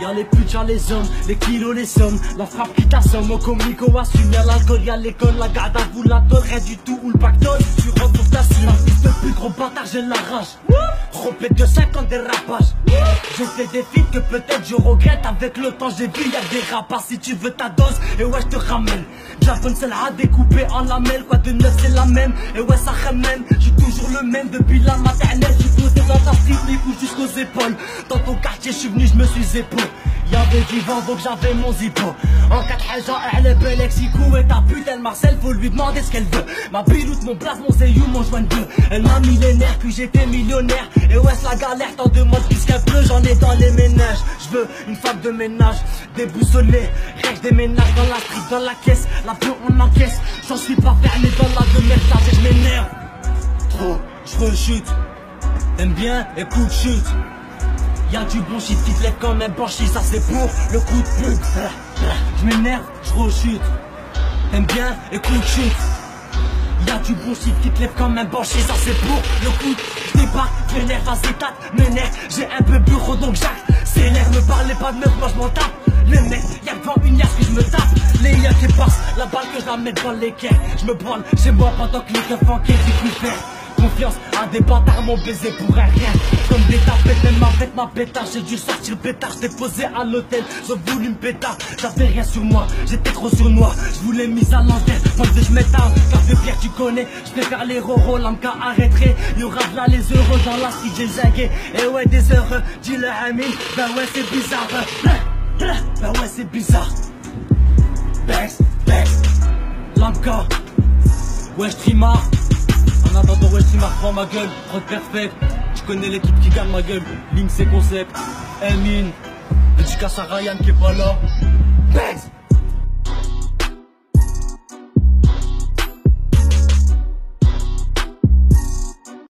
Y'a les putes, y'a les hommes, les kilos, les sommes. La frappe qui t'assomme, au au assume Y'a l'alcool, y'a l'école, la garde à vous, la donne Rien du tout, ou le pactole, tu rentres pour ta La de plus gros bâtard, j'ai la rage Rompé de 50 dérapages. J'ai fait des filles que peut-être je regrette. Avec le temps j'ai vu y'a des rapaces. Si tu veux ta dose, et ouais je te ramène. La bonne celle à découper en lamelles. Quoi de neuf c'est la même, et ouais ça même J'suis toujours le même. Depuis la maternelle J'suis posé dans ta street, les jusqu'aux épaules. Dans ton quartier j'suis venu, j'me suis épaulé Y'avait du vent donc j'avais mon zippo En quatre حاجة اعلى بالك سيكو et ta pute elle Marcel faut lui demander ce qu'elle veut Ma biloute, mon place, mon zéyou, mon joint de Elle m'a millénaire puis j'étais millionnaire Et ouais la galère t'en demande puisqu'elle pleut J'en ai dans les ménages Je veux une femme de ménage Déboussolée Rêche des ménages dans la street, dans la caisse La peau on encaisse J'en suis pas fermé dans la demeure et je m'énerve Trop, je rechute T'aimes bien, écoute chute Y'a du bon shit qui te lève comme un banshee, ça c'est pour le coup de pute. Je m'énerve, je rechute. T'aimes bien, écoute chute. Y'a du bon shit qui te lève comme un banshee, ça c'est pour le coup de débat. Vénère, vas-y, tape, m'énerve. J'ai un peu bureau donc. C'est l'air, me parlez pas de meuf, moi je m'en tape. Les mecs, y'a devant une yasse que je me tape. Les yeux qui passent, la balle que je la mets dans quais. Je me branle chez moi pendant que les keufs en quai, plus faire confiance des bâtards, mon baiser pour rien. Comme des tapettes, même avec ma pétard, j'ai dû sortir le pétard, posé à l'hôtel, j'ai voulu me pétard, j'avais rien sur moi, j'étais trop sur moi, je voulais mise à l'antenne, que je m'étale, de pierre tu connais, je préfère les roros, l'amka arrêterait, y'aura là les heureux dans la street, j'ai zagué, et ouais des heureux, dis le Hamid, ben ouais c'est bizarre, ben ouais c'est bizarre, Bex, Bex, l'amka, ouais je en attendant, ouais, tu m'apprends ma gueule, prod perfect. Tu connais l'équipe qui gagne ma gueule. Ligne, c'est concept. Emin, dédicace à Ryan qui est pas là. Banks